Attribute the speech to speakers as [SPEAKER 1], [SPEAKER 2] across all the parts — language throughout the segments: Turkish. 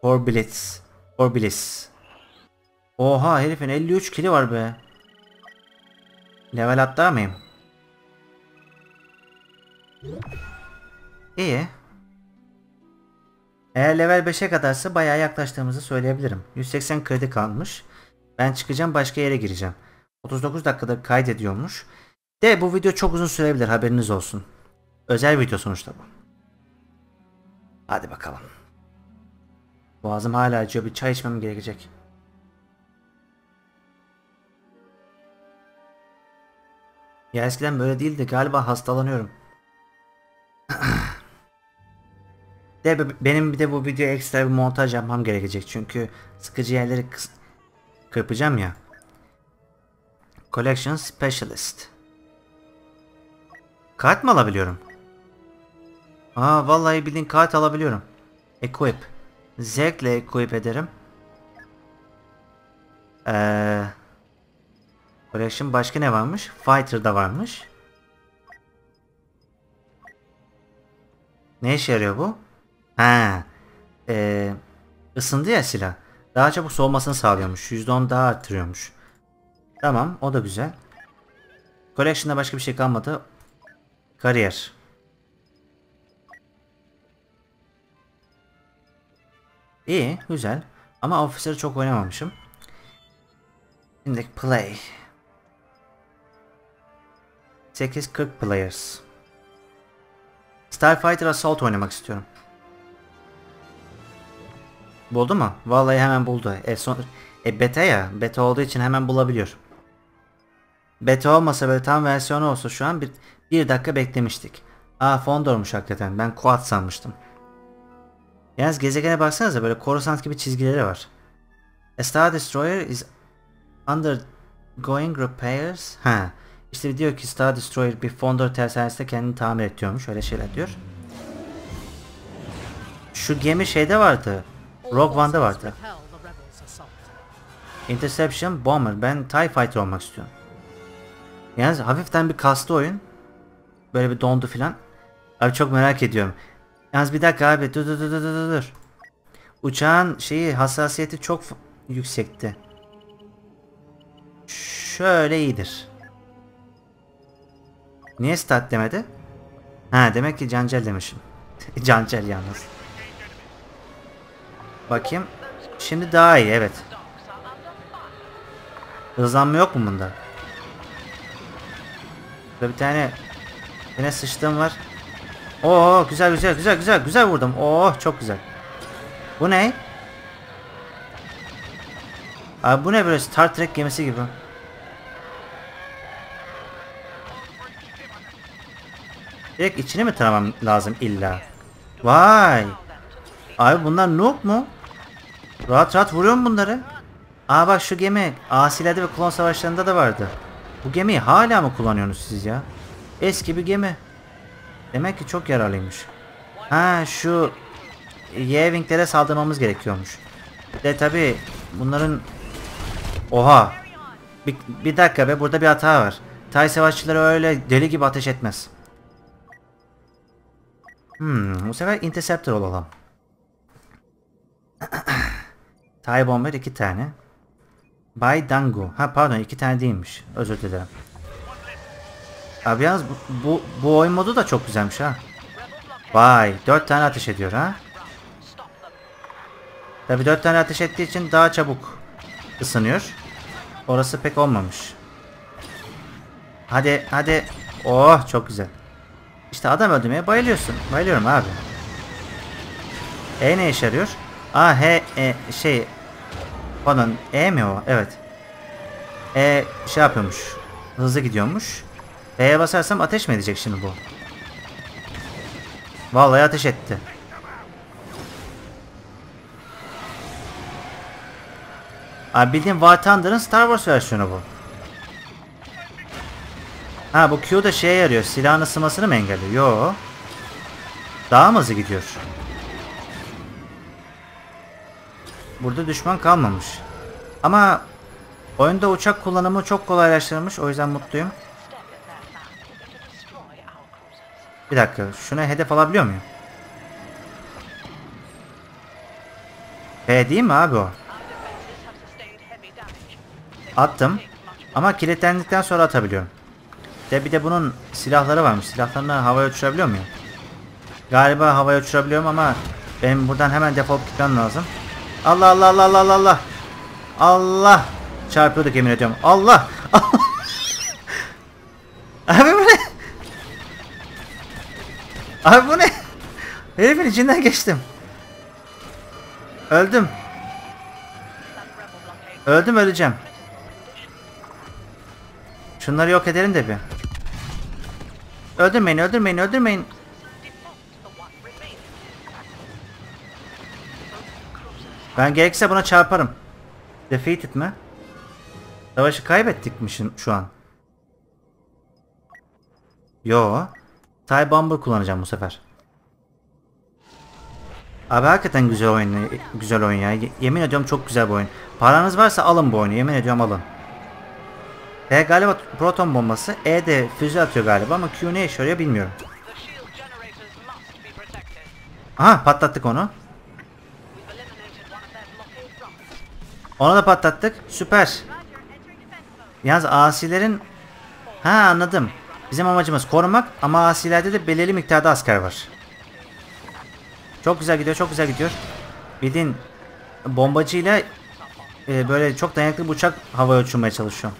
[SPEAKER 1] For Bliss. Oha herifin 53 kili var be. Level atlar mıyım? İyi. Eğer level 5'e kadarsa bayağı yaklaştığımızı söyleyebilirim. 180 kredi kalmış. Ben çıkacağım başka yere gireceğim. 39 dakikada kaydediyormuş. De bu video çok uzun sürebilir haberiniz olsun. Özel video sonuçta bu. Hadi bakalım. Boğazım hala acıyor bir çay içmem gerekecek. Ya eskiden böyle değildi galiba hastalanıyorum. de be- benim bir de bu videoya ekstra bir montaj yapmam gerekecek çünkü sıkıcı yerleri kırpacağım ya. Collection Specialist. Kart mı alabiliyorum? Aa vallahi bildiğin kart alabiliyorum. Equip. Zevkle equip ederim. Eee Collection başka ne varmış? Fighter'da varmış. Ne işe yarıyor bu? Ha. Ee, ısındı ya silah. Daha çabuk soğumasını sağlıyormuş. %10 daha arttırıyormuş. Tamam o da güzel. Collection'da başka bir şey kalmadı. Kariyer. İyi, güzel. Ama Officer'ı çok oynamamışım. Şimdi play. 8-40 players. Starfighter Assault oynamak istiyorum. Buldu mu? Vallahi hemen buldu. E, son, e beta ya. Beta olduğu için hemen bulabiliyor. Beta olmasa böyle tam versiyonu olsa şu an bir, bir dakika beklemiştik. Aa Fondor'muş hakikaten. Ben Quad sanmıştım. Yalnız gezegene baksanıza böyle Coruscant gibi çizgileri var. A Star Destroyer is undergoing repairs. Ha. İşte diyor ki Star Destroyer bir Fondor tersanesinde kendini tamir ediyormuş. Öyle şeyler diyor. Şu gemi şeyde vardı. Rogue One'da vardı. Interception Bomber. Ben TIE Fighter olmak istiyorum. Yalnız hafiften bir kastı oyun. Böyle bir dondu filan. Abi çok merak ediyorum. Yalnız bir dakika abi dur dur dur dur dur dur. Uçağın şeyi hassasiyeti çok yüksekti. Şöyle iyidir. Niye stat demedi? Ha demek ki Cancel demişim. Cancel yalnız. Bakayım. Şimdi daha iyi evet. Hızlanma yok mu bunda? Burada bir tane yine sıçtığım var. Oo güzel güzel güzel güzel güzel vurdum. Oo çok güzel. Bu ne? Abi bu ne böyle Star Trek gemisi gibi. Direkt içini mi taramam lazım illa? Vay. Abi bunlar noob mu? Rahat rahat vuruyor mu bunları? Aa bak şu gemi asilerde ve klon savaşlarında da vardı. Bu gemiyi hala mı kullanıyorsunuz siz ya? Eski bir gemi. Demek ki çok yararlıymış. Ha şu Y-Wing'lere saldırmamız gerekiyormuş. De tabi bunların... Oha. Bir, bir dakika be burada bir hata var. Tay savaşçıları öyle deli gibi ateş etmez. Hmm, bu sefer Interceptor olalım. Tay Bomber iki tane. Bay Dango. Ha pardon iki tane değilmiş. Özür dilerim. Abi yalnız bu, bu, bu oyun modu da çok güzelmiş ha. Vay dört tane ateş ediyor ha. Tabi dört tane ateş ettiği için daha çabuk ısınıyor. Orası pek olmamış. Hadi hadi. Oh çok güzel. İşte adam öldürmeye bayılıyorsun. Bayılıyorum abi. E ne işe yarıyor? A H E şey Pardon E mi o? Evet. E şey yapıyormuş. Hızlı gidiyormuş. E'ye basarsam ateş mi edecek şimdi bu? Vallahi ateş etti. Abi bildiğin War Thunder'ın Star Wars versiyonu bu. Ha bu Q da şeye yarıyor. Silahın ısınmasını mı engelliyor? Yo. Daha mı hızlı gidiyor? Burada düşman kalmamış. Ama oyunda uçak kullanımı çok kolaylaştırılmış. O yüzden mutluyum. Bir dakika. Şuna hedef alabiliyor muyum? F değil mi abi o? Attım. Ama kilitlendikten sonra atabiliyorum. De bir de bunun silahları varmış. Silahlarını havaya uçurabiliyor muyum? Galiba havaya uçurabiliyorum ama benim buradan hemen defolup gitmem lazım. Allah Allah Allah Allah Allah Allah. Allah. Çarpıyorduk yemin ediyorum. Allah. Abi bu ne? Abi bu ne? Herifin içinden geçtim. Öldüm. Öldüm öleceğim. Şunları yok edelim de bir. Öldürmeyin, öldürmeyin, öldürmeyin. Ben gerekirse buna çarparım. Defeated mi? Savaşı kaybettik mi şu an? Yo. Tie Bomber kullanacağım bu sefer. Abi hakikaten güzel oyun, güzel oyun ya. Ye- Yemin ediyorum çok güzel bir oyun. Paranız varsa alın bu oyunu. Yemin ediyorum alın. B galiba proton bombası. E de füze atıyor galiba ama Q ne işe yarıyor bilmiyorum. Aha patlattık onu. Onu da patlattık. Süper. Yalnız asilerin... Ha anladım. Bizim amacımız korumak ama asilerde de belirli miktarda asker var. Çok güzel gidiyor, çok güzel gidiyor. Bildiğin bombacıyla e, böyle çok dayanıklı bir uçak havaya uçurmaya çalışıyor.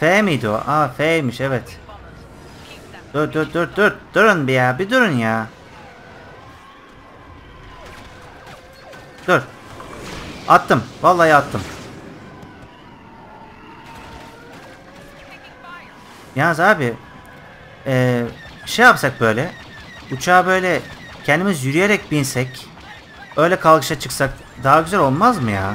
[SPEAKER 1] F miydi o? Aa F'ymiş evet. Dur dur dur dur. Durun bir ya bir durun ya. Dur. Attım. Vallahi attım. Yalnız abi eee, şey yapsak böyle uçağa böyle kendimiz yürüyerek binsek öyle kalkışa çıksak daha güzel olmaz mı ya?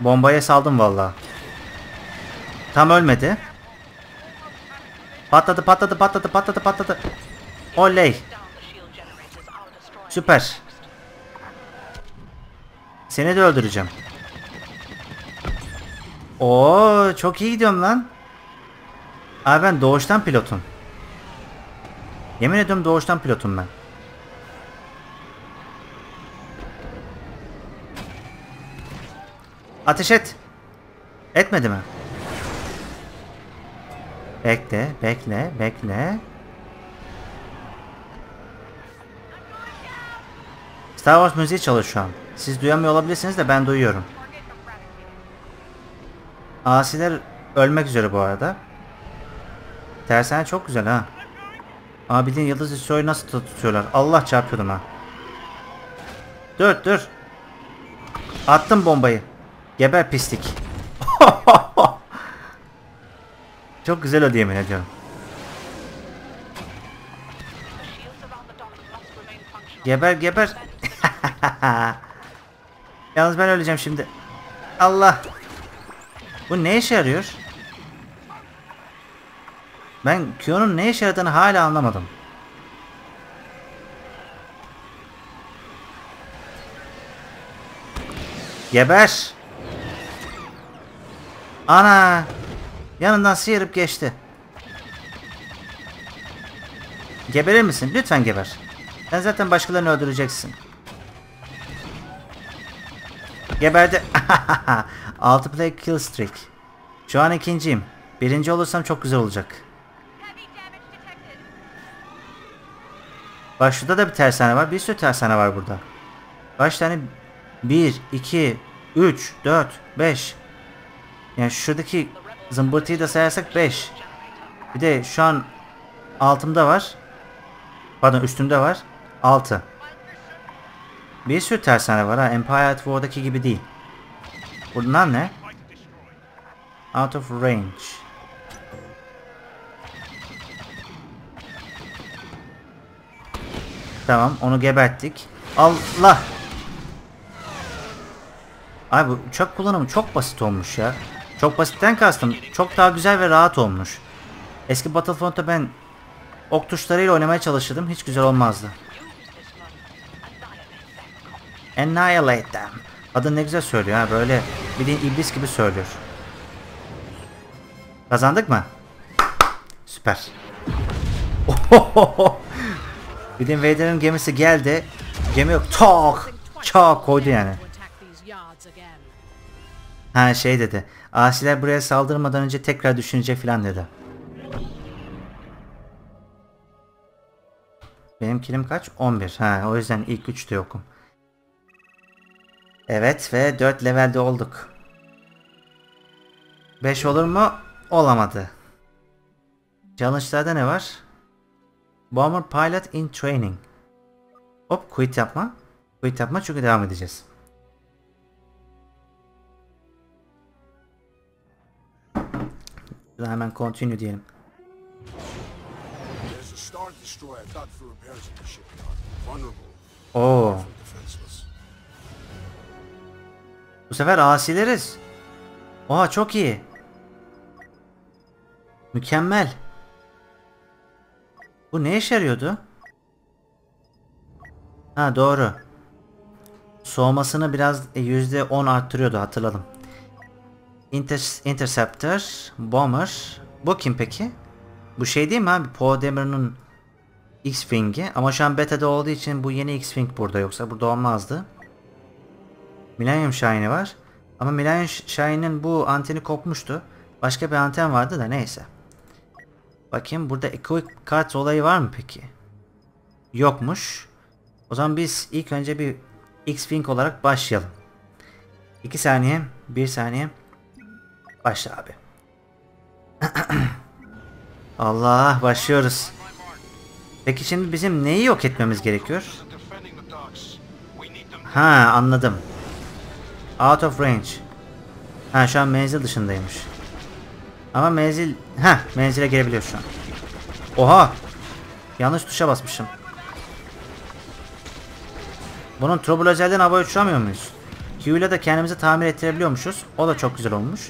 [SPEAKER 1] Bombaya saldım vallahi. Tam ölmedi. Patladı patladı patladı patladı patladı. Oley. Süper. Seni de öldüreceğim. Oo, çok iyi gidiyorum lan. Abi ben doğuştan pilotum. Yemin ediyorum doğuştan pilotum ben. Ateş et. Etmedi mi? Bekle, bekle, bekle. Star Wars müziği çalıyor şu an. Siz duyamıyor olabilirsiniz de ben duyuyorum. Asiler ölmek üzere bu arada. Tersane çok güzel ha. Ama bildiğin Yıldız Destroy'u nasıl tut- tutuyorlar? Allah çarpıyordum ha. Dur dur. Attım bombayı. Geber pislik. çok güzel ödü yemin ediyorum. Geber geber. Yalnız ben öleceğim şimdi. Allah. Bu ne işe yarıyor? Ben Q'nun ne işe yaradığını hala anlamadım. Geber. Ana. Yanından sıyırıp geçti. Geberir misin? Lütfen geber. Sen zaten başkalarını öldüreceksin. Geberdi. 6 play kill streak. Şu an ikinciyim. Birinci olursam çok güzel olacak. Bak şurada da bir tersane var. Bir sürü tersane var burada. Kaç tane? 1, 2, 3, 4, 5. Yani şuradaki zımbırtıyı da sayarsak 5. Bir de şu an altımda var. Pardon üstümde var. 6. Bir sürü tersane var ha. Empire at War'daki gibi değil. Bunlar ne? Out of range. Tamam onu geberttik. Allah! Abi bu uçak kullanımı çok basit olmuş ya. Çok basitten kastım. Çok daha güzel ve rahat olmuş. Eski Battlefront'ta ben ok tuşlarıyla oynamaya çalışırdım. Hiç güzel olmazdı. Annihilate them. Adı ne güzel söylüyor ha böyle bildiğin iblis gibi söylüyor. Kazandık mı? Süper. Bildiğin Vader'ın gemisi geldi. Gemi yok. Çok. Çok koydu yani. Ha şey dedi. Asiler buraya saldırmadan önce tekrar düşünecek falan dedi. Benim kilim kaç? 11. Ha o yüzden ilk 3'te yokum. Evet ve 4 levelde olduk. 5 olur mu? Olamadı. Challenge'larda ne var? Bomber Pilot in Training. Hop quit yapma. Quit yapma çünkü devam edeceğiz. Şurada hemen continue diyelim. Oo. Bu sefer asileriz. Oha çok iyi. Mükemmel. Bu ne işe yarıyordu? Ha doğru. Soğumasını biraz e, %10 arttırıyordu hatırladım. Inter Interceptor, Bomber. Bu kim peki? Bu şey değil mi abi? Poe Dameron'un X-Wing'i. Ama şu an beta'da olduğu için bu yeni X-Wing burada yoksa burada olmazdı. Millennium Shine'i var. Ama Millennium Shine'in bu anteni kopmuştu. Başka bir anten vardı da neyse. Bakayım burada Equic Cards olayı var mı peki? Yokmuş. O zaman biz ilk önce bir X-Wing olarak başlayalım. 2 saniye, 1 saniye. Başla abi. Allah başlıyoruz. Peki şimdi bizim neyi yok etmemiz gerekiyor? Ha anladım. Out of range. Ha şu an menzil dışındaymış. Ama menzil... Ha menzile gelebiliyor şu an. Oha! Yanlış tuşa basmışım. Bunun turbo özelliğinden hava uçuramıyor muyuz? Q ile de kendimizi tamir ettirebiliyormuşuz. O da çok güzel olmuş.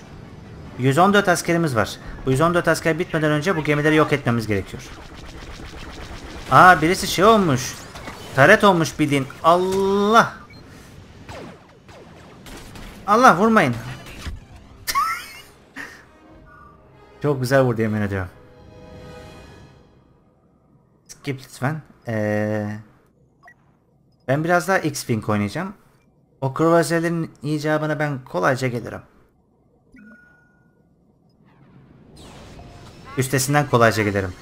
[SPEAKER 1] 114 askerimiz var. Bu 114 asker bitmeden önce bu gemileri yok etmemiz gerekiyor. Aa birisi şey olmuş. Taret olmuş bildiğin. Allah. Allah vurmayın. Çok güzel vurdu yemin ediyorum. Skip lütfen. Ee, ben biraz daha X-Wing oynayacağım. O kruvazelerin icabına ben kolayca gelirim. Üstesinden kolayca gelirim.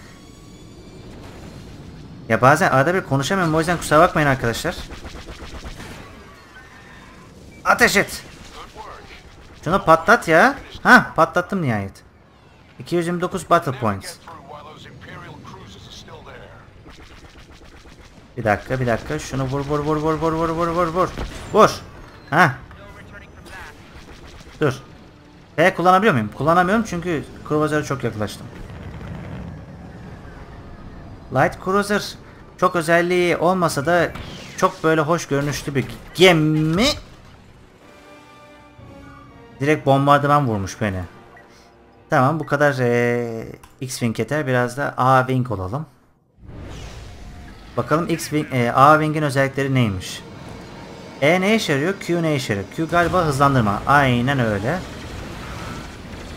[SPEAKER 1] Ya bazen arada bir konuşamıyorum o yüzden kusura bakmayın arkadaşlar. Ateş et. Şunu patlat ya. Ha patlattım nihayet. 229 battle points. Bir dakika bir dakika şunu vur vur vur vur vur vur vur vur vur. Vur. Ha. Dur. P kullanabiliyor muyum? Kullanamıyorum çünkü Cruiser'a çok yaklaştım. Light Cruiser çok özelliği olmasa da çok böyle hoş görünüşlü bir gemi. Direkt bombardıman vurmuş beni. Tamam bu kadar eee, X-Wing yeter. Biraz da A-Wing olalım. Bakalım X-Wing, eee, A-Wing'in özellikleri neymiş? E ne işe yarıyor? Q ne işe yarıyor? Q galiba hızlandırma. Aynen öyle.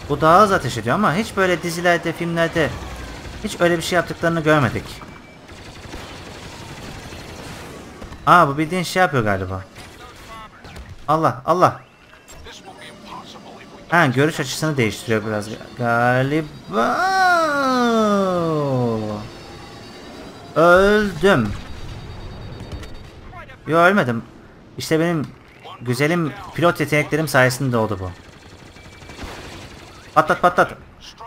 [SPEAKER 1] Bu daha hızlı ateş ediyor ama hiç böyle dizilerde, filmlerde hiç öyle bir şey yaptıklarını görmedik. Aa bu bildiğin şey yapıyor galiba. Allah Allah. Ha görüş açısını değiştiriyor biraz galiba. Öldüm. Yo ölmedim. İşte benim güzelim pilot yeteneklerim sayesinde oldu bu. Patlat patlat.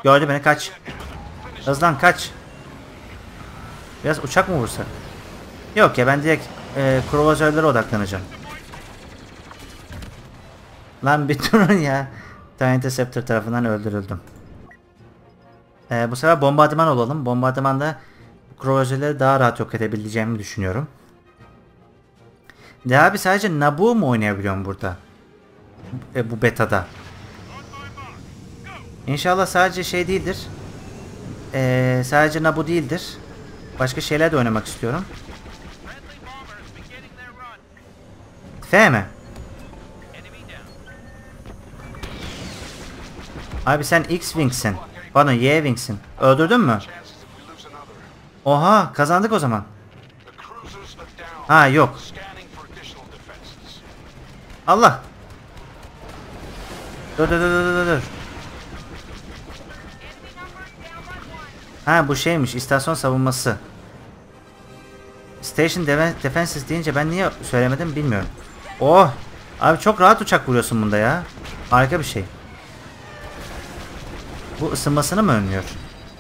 [SPEAKER 1] Gördü beni kaç. Hızlan kaç. Biraz uçak mı vursa? Yok ya ben direkt e, kruvazörlere odaklanacağım. Lan bir durun ya. Time Interceptor tarafından öldürüldüm. Ee, bu sefer bombardıman olalım. Bombardımanda kruvazörleri daha rahat yok edebileceğimi düşünüyorum. De abi sadece Naboo mu oynayabiliyorum burada? E, bu betada. İnşallah sadece şey değildir. Ee, sadece Naboo değildir. Başka şeyler de oynamak istiyorum. F mi? Abi sen X-Wing'sin. Pardon Y-Wing'sin. Öldürdün mü? Oha kazandık o zaman. Ha yok. Allah. Dur dur dur dur dur. Ha bu şeymiş istasyon savunması. Station Defe- Defenses deyince ben niye söylemedim bilmiyorum. Oh! Abi çok rahat uçak vuruyorsun bunda ya. Harika bir şey. Bu ısınmasını mı önlüyor?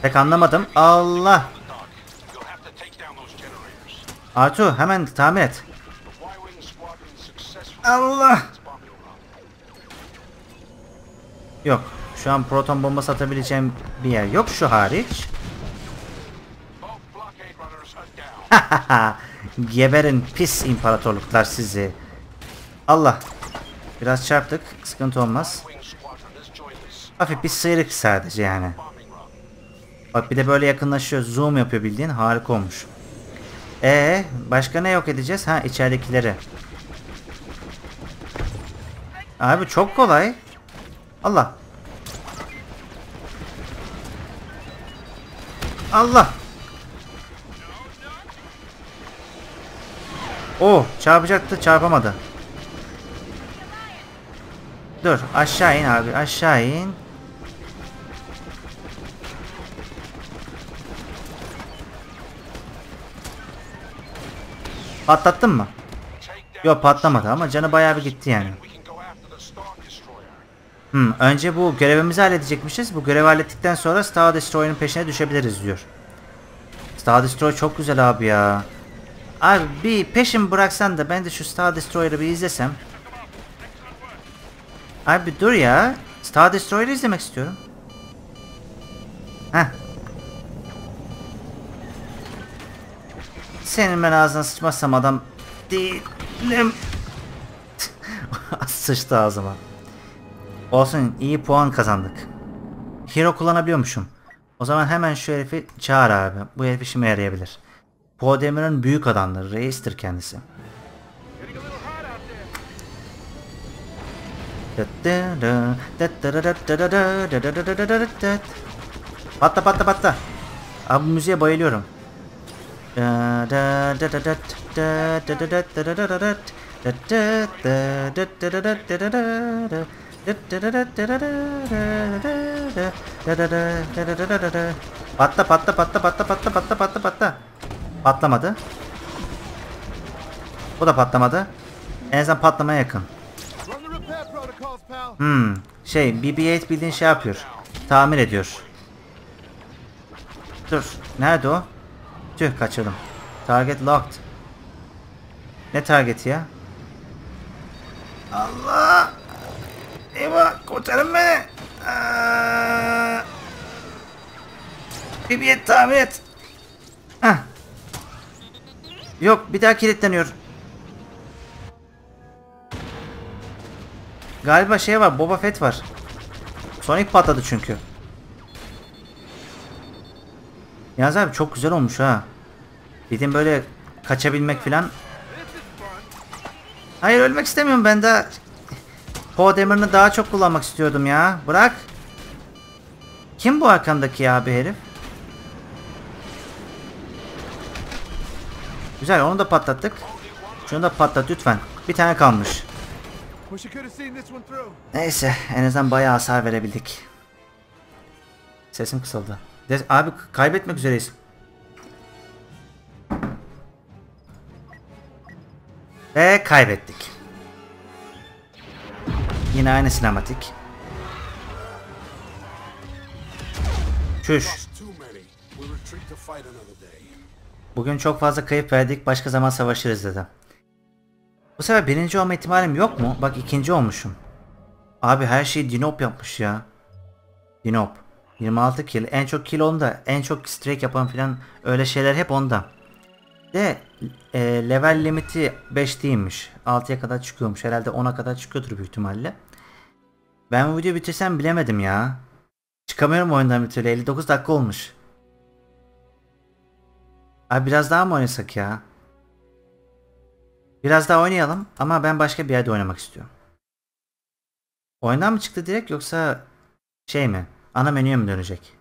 [SPEAKER 1] Pek anlamadım. Allah! Artu hemen tamir et. Allah! Yok. Şu an proton bombası atabileceğim bir yer yok şu hariç. Geberin pis imparatorluklar sizi. Allah. Biraz çarptık. Sıkıntı olmaz. Hafif bir sıyrık sadece yani. Bak bir de böyle yakınlaşıyor. Zoom yapıyor bildiğin. Harika olmuş. Ee, başka ne yok edeceğiz? Ha içeridekileri. Abi çok kolay. Allah. Allah. Oh çarpacaktı çarpamadı. Dur aşağı in abi aşağı in. Patlattın mı? Yok patlamadı ama canı bayağı bir gitti yani. Hmm, önce bu görevimizi halledecekmişiz. Bu görevi hallettikten sonra Star Destroyer'ın peşine düşebiliriz diyor. Star Destroyer çok güzel abi ya. Abi bir peşin bıraksan da ben de şu Star Destroyer'ı bir izlesem. Abi dur ya. Star Destroyer'ı izlemek istiyorum. Heh. Senin ben ağzına sıçmazsam adam değilim. Sıçtı ağzıma. Olsun iyi puan kazandık. Hero kullanabiliyormuşum. O zaman hemen şu herifi çağır abi. Bu herif işime yarayabilir. Poe Dameron'ın büyük adamları. Reistir kendisi. Patla patla patla. Abi bu müziğe bayılıyorum. Patla patla patla patla patla patla patla patla. Patlamadı. Bu da patlamadı. En azından patlamaya yakın. Hmm, şey BB-8 bildiğin şey yapıyor. Tamir ediyor. Dur, nerede o? Tüh kaçırdım. Target locked. Ne targeti ya? Allah! Eyvah, kurtarın beni! Aa! BB-8 tamir et. Hah. Yok, bir daha kilitleniyor. Galiba şey var, Boba Fett var. Sonic patladı çünkü. Yalnız abi çok güzel olmuş ha. Dedim böyle kaçabilmek filan. Hayır ölmek istemiyorum ben de. Poe Dameron'ı daha çok kullanmak istiyordum ya. Bırak. Kim bu arkamdaki abi herif? Güzel onu da patlattık. Şunu da patlat lütfen. Bir tane kalmış. Neyse en azından bayağı hasar verebildik. Sesim kısıldı. De- abi kaybetmek üzereyiz. Ve kaybettik. Yine aynı sinematik. Çüş. Bugün çok fazla kayıp verdik. Başka zaman savaşırız dedi. Bu sefer birinci olma ihtimalim yok mu? Bak ikinci olmuşum. Abi her şeyi Dinop yapmış ya. Dinop. 26 kill. En çok kill onda. En çok strike yapan filan öyle şeyler hep onda. De e, level limiti 5 değilmiş. 6'ya kadar çıkıyormuş. Herhalde 10'a kadar çıkıyordur büyük ihtimalle. Ben bu videoyu bitirsem bilemedim ya. Çıkamıyorum oyundan bir türlü. 59 dakika olmuş. Abi biraz daha mı oynasak ya? Biraz daha oynayalım ama ben başka bir yerde oynamak istiyorum. Oyundan mı çıktı direkt yoksa şey mi? Ana menüye mi dönecek?